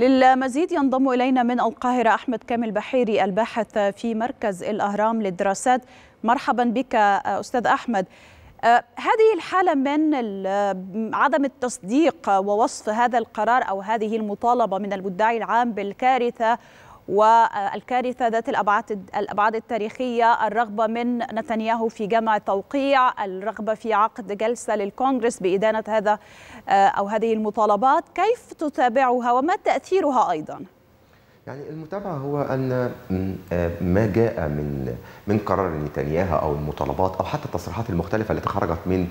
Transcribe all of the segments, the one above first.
للمزيد ينضم إلينا من القاهرة أحمد كامل بحيري الباحث في مركز الأهرام للدراسات. مرحبا بك أستاذ أحمد. هذه الحالة من عدم التصديق ووصف هذا القرار أو هذه المطالبة من المدعي العام بالكارثة والكارثة ذات الأبعاد الأبعاد التاريخية الرغبة من نتنياهو في جمع توقيع الرغبة في عقد جلسة للكونغرس بإدانة هذا أو هذه المطالبات كيف تتابعها وما تأثيرها أيضاً؟ يعني المتابعة هو أن ما جاء من من قرار نتنياهو أو المطالبات أو حتى التصريحات المختلفة التي خرجت من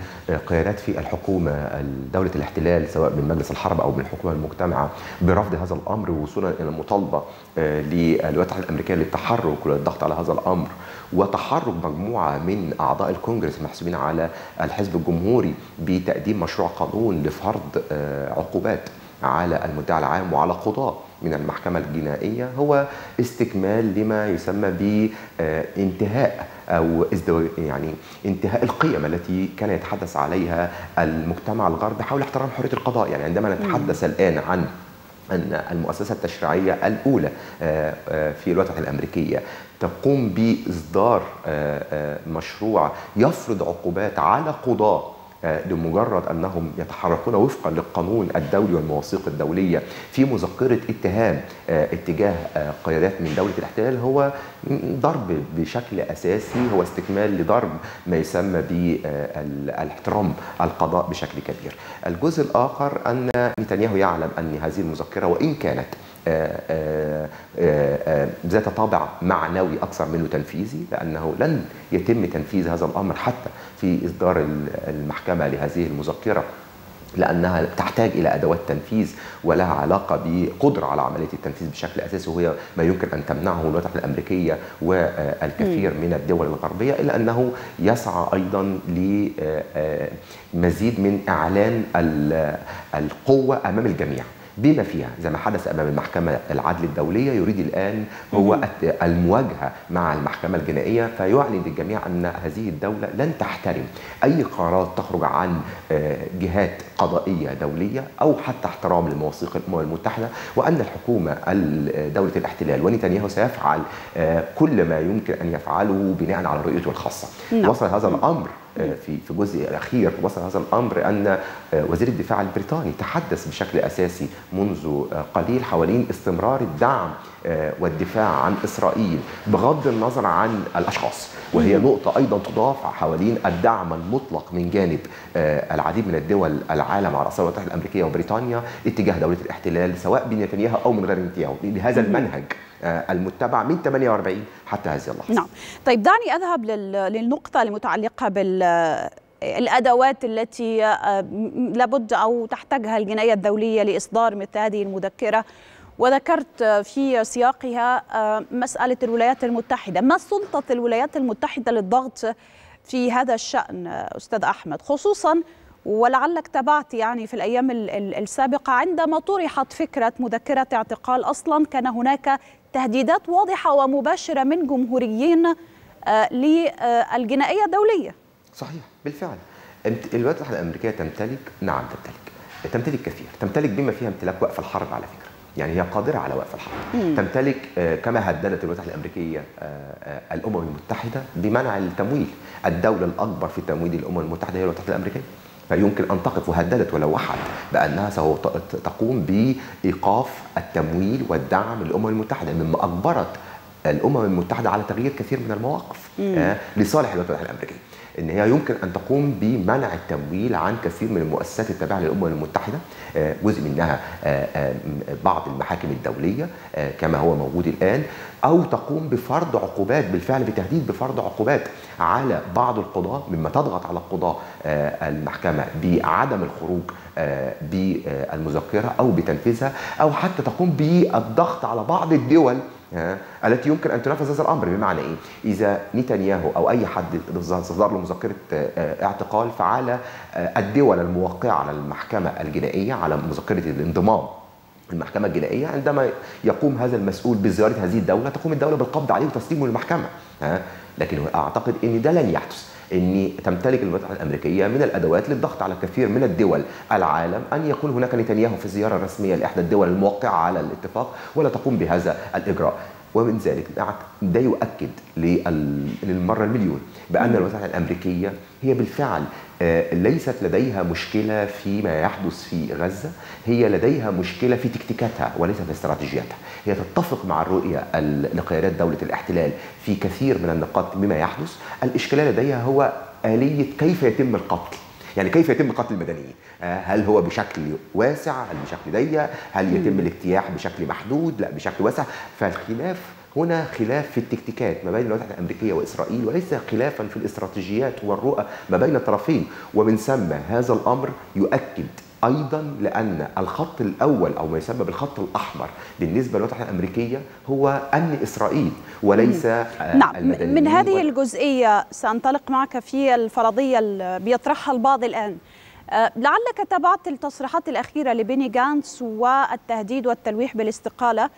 قيادات في الحكومة دولة الاحتلال سواء من مجلس الحرب أو من الحكومة المجتمعة برفض هذا الأمر ووصولا إلى المطالبة للولايات المتحدة الأمريكية للتحرك والضغط على هذا الأمر وتحرك مجموعة من أعضاء الكونجرس المحسوبين على الحزب الجمهوري بتقديم مشروع قانون لفرض عقوبات على المدعي العام وعلى قضاة من المحكمة الجنائية هو استكمال لما يسمى بانتهاء أو يعني انتهاء القيم التي كان يتحدث عليها المجتمع الغربي حول احترام حرية القضاء. يعني عندما نتحدث الآن عن أن المؤسسة التشريعية الأولى في الولايات الأمريكية تقوم بإصدار مشروع يفرض عقوبات على قضاة لمجرد أنهم يتحركون وفقا للقانون الدولي والمواثيق الدولية في مذكرة اتهام اتجاه قيادات من دولة الاحتلال هو ضرب بشكل أساسي هو استكمال لضرب ما يسمى بالاحترام القضاء بشكل كبير. الجزء الآخر أن نتنياهو يعلم أن هذه المذكرة وإن كانت ذات طابع معنوي أكثر منه تنفيذي لأنه لن يتم تنفيذ هذا الأمر حتى في إصدار المحكمة لهذه المذكرة لأنها تحتاج إلى أدوات تنفيذ ولها علاقة بقدرة على عملية التنفيذ بشكل أساسي وهي ما يمكن أن تمنعه الولايات الأمريكية والكثير من الدول الغربية إلا أنه يسعى أيضا لمزيد من إعلان القوة أمام الجميع. بما فيها. زي ما حدث أمام المحكمة العدل الدولية يريد الآن هو المواجهة مع المحكمة الجنائية فيعلن للجميع أن هذه الدولة لن تحترم أي قرارات تخرج عن جهات قضائية دولية أو حتى احترام لمواثيق الامم المتحدة وأن الحكومة دولة الاحتلال ونتنياهو سيفعل كل ما يمكن أن يفعله بناء على رؤيته الخاصة. نعم. وصل هذا الأمر في في الجزء الأخير وصل هذا الأمر أن وزير الدفاع البريطاني تحدث بشكل أساسي منذ قليل حوالين استمرار الدعم والدفاع عن إسرائيل بغض النظر عن الأشخاص. وهي نقطة أيضا تضاف حوالين الدعم المطلق من جانب العديد من الدول العالم على راسها الولايات المتحده الأمريكية وبريطانيا اتجاه دولة الاحتلال سواء بنتنياهو أو من غير نتنياهو. بهذا المنهج المتبع من 48 حتى هذه اللحظة. نعم، طيب دعني أذهب للنقطة المتعلقة بال الأدوات التي لابد أو تحتاجها الجناية الدولية لإصدار مثل هذه المذكرة. وذكرت في سياقها مسألة الولايات المتحدة، ما سلطة الولايات المتحدة للضغط في هذا الشأن أستاذ أحمد؟ خصوصا ولعلك تابعت يعني في الأيام السابقة عندما طرحت فكرة مذكرة اعتقال أصلا كان هناك تهديدات واضحة ومباشرة من جمهوريين للجنائية الدولية. صحيح بالفعل. الولايات المتحدة الأمريكية تمتلك نعم تمتلك. تمتلك كثير. تمتلك بما فيها امتلاك وقف الحرب على فكرة. يعني هي قادرة على وقف الحرب. مم. تمتلك كما هددت الولايات المتحدة الأمريكية الأمم المتحدة بمنع التمويل. الدولة الأكبر في تمويل الأمم المتحدة هي الولايات المتحدة الأمريكية. فيمكن أن تقف وهددت ولو وحد بأنها سوف تقوم بإيقاف التمويل والدعم للأمم المتحدة مما أجبرت الأمم المتحدة على تغيير كثير من المواقف مم. لصالح الولايات المتحدة الأمريكية إن هي يمكن أن تقوم بمنع التمويل عن كثير من المؤسسات التابعة للأمم المتحدة جزء منها بعض المحاكم الدولية كما هو موجود الآن أو تقوم بفرض عقوبات بالفعل بتهديد بفرض عقوبات على بعض القضاة مما تضغط على القضاة المحكمة بعدم الخروج بالمذكرة أو بتنفيذها أو حتى تقوم بالضغط على بعض الدول التي يمكن أن تنفذ هذا الأمر. بمعنى إيه؟ إذا نتنياهو أو أي حد صدر له مذكرة اعتقال فعلى الدول الموقعة على المحكمة الجنائية على مذكرة الانضمام المحكمة الجنائية عندما يقوم هذا المسؤول بزيارة هذه الدولة تقوم الدولة بالقبض عليه وتسليمه للمحكمة ها. لكن أعتقد أن ده لن يحدث. ان تمتلك الولايات المتحده الأمريكية من الأدوات للضغط على كثير من الدول العالم أن يكون هناك نتنياهو في زياره رسميه لإحدى الدول الموقعة على الاتفاق ولا تقوم بهذا الإجراء. ومن ذلك ده يؤكد للمرة المليون بأن الولايات الأمريكية هي بالفعل ليست لديها مشكلة فيما يحدث في غزة هي لديها مشكلة في تكتيكاتها وليس في استراتيجيتها هي تتفق مع الرؤية لقيادات دولة الاحتلال في كثير من النقاط مما يحدث. الإشكالية لديها هو آلية كيف يتم القتل. يعني كيف يتم قتل المدنيين؟ هل هو بشكل واسع؟ هل بشكل ضيق؟ هل يتم الاجتياح بشكل محدود؟ لا بشكل واسع. فالخلاف هنا خلاف في التكتيكات ما بين الولايات المتحده الأمريكية وإسرائيل وليس خلافا في الاستراتيجيات والرؤى ما بين الطرفين. ومن ثم هذا الأمر يؤكد أيضا لأن الخط الأول أو ما يسمى بالخط الأحمر بالنسبة للولايات المتحده الأمريكية هو امن إسرائيل وليس نعم من هذه الجزئية سأنطلق معك في الفرضية اللي بيطرحها البعض الآن. لعلك تابعت التصريحات الأخيرة لبيني جانتس والتهديد والتلويح بالاستقالة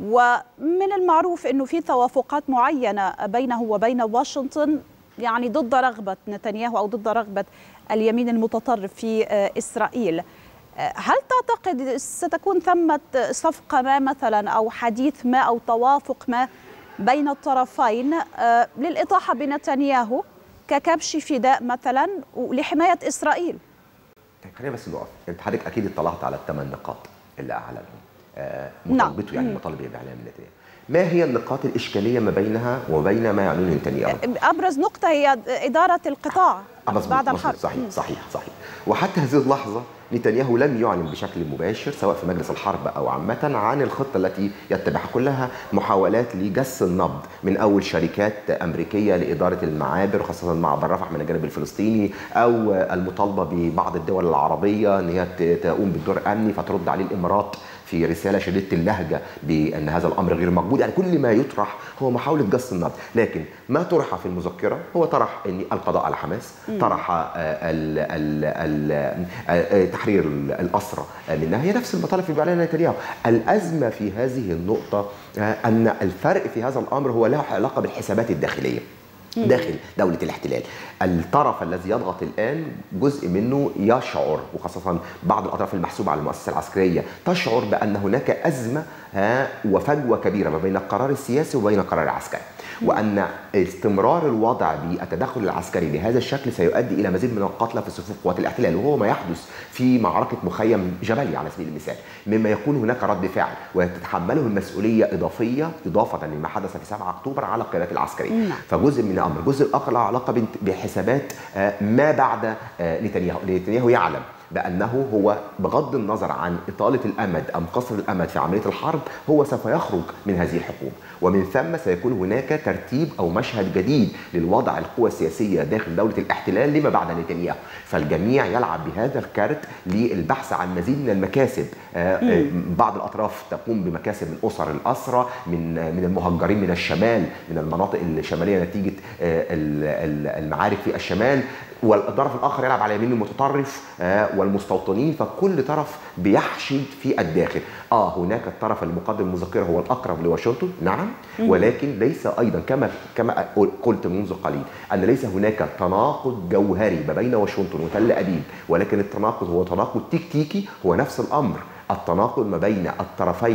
ومن المعروف إنه في توافقات معينة بينه وبين واشنطن يعني ضد رغبة نتنياهو أو ضد رغبة اليمين المتطرف في إسرائيل. هل تعتقد ستكون ثمة صفقة ما مثلا أو حديث ما أو توافق ما بين الطرفين للإطاحة بنتنياهو ككبش فداء مثلا لحماية إسرائيل؟ خلينا بس نقف، أنت حضرتك أكيد اطلعت على الثمان نقاط اللي اعلنهم. مطالبته يعني مطالبه باعلام نتنياهو ما هي النقاط الإشكالية ما بينها وبين ما يعنونه نتنياهو؟ أبرز نقطة هي إدارة القطاع بعد الحرب. صحيح صحيح صحيح. وحتى هذه اللحظة نتنياهو لم يعلن بشكل مباشر سواء في مجلس الحرب أو عامة عن الخطة التي يتبعها كلها محاولات لجس النبض من أول شركات أمريكية لإدارة المعابر خاصة معبر رفح من الجانب الفلسطيني أو المطالبة ببعض الدول العربية إن هي تقوم بالدور الامني فترد عليه الإمارات في رسالة شديدة اللهجة بأن هذا الأمر غير مقبول. يعني كل ما يطرح هو محاولة جس النبض. لكن ما طرح في المذكرة هو طرح ان القضاء على حماس. طرح ال ال ال تحرير الأسرى منها. هي نفس المطالب في بيعلنها نتنياهو. الأزمة في هذه النقطة أن الفرق في هذا الأمر هو له علاقة بالحسابات الداخلية داخل دولة الاحتلال. الطرف الذي يضغط الآن جزء منه يشعر وخاصة بعض الأطراف المحسوبة على المؤسسة العسكرية تشعر بأن هناك أزمة وفجوة كبيرة ما بين القرار السياسي وبين القرار العسكري. وأن استمرار الوضع بالتدخل العسكري بهذا الشكل سيؤدي إلى مزيد من القتلى في صفوف قوات الاحتلال وهو ما يحدث في معركة مخيم جبلي على سبيل المثال. مما يكون هناك رد فعل وتتحمله المسؤولية إضافية إضافة لما حدث في 7 أكتوبر على القيادات العسكرية. فجزء من الأمر الجزء الآخر له علاقة بحسابات ما بعد نتنياهو نتنياهو يعلم. بأنه هو بغض النظر عن إطالة الأمد أم قصر الأمد في عملية الحرب هو سوف يخرج من هذه الحكومة. ومن ثم سيكون هناك ترتيب أو مشهد جديد للوضع القوى السياسية داخل دولة الاحتلال لما بعد نتنياهو. فالجميع يلعب بهذا الكارت للبحث عن مزيد من المكاسب. بعض الأطراف تقوم بمكاسب من أسر الاسرى من من المهجرين من الشمال من المناطق الشمالية نتيجة المعارك في الشمال. والطرف الآخر يلعب على يمين المتطرف والمستوطنين فكل طرف بيحشد في الداخل آه هناك الطرف المقدم المذكرة هو الأقرب لواشنطن نعم ولكن ليس أيضا كما كما قلت منذ قليل أن ليس هناك تناقض جوهري ما بين واشنطن وتل أبيب ولكن التناقض هو تناقض تكتيكي هو نفس الأمر التناقض ما بين الطرفي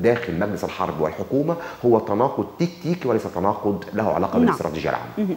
داخل مجلس الحرب والحكومة هو تناقض تكتيكي وليس تناقض له علاقة نعم. بالاستراتيجية العامة.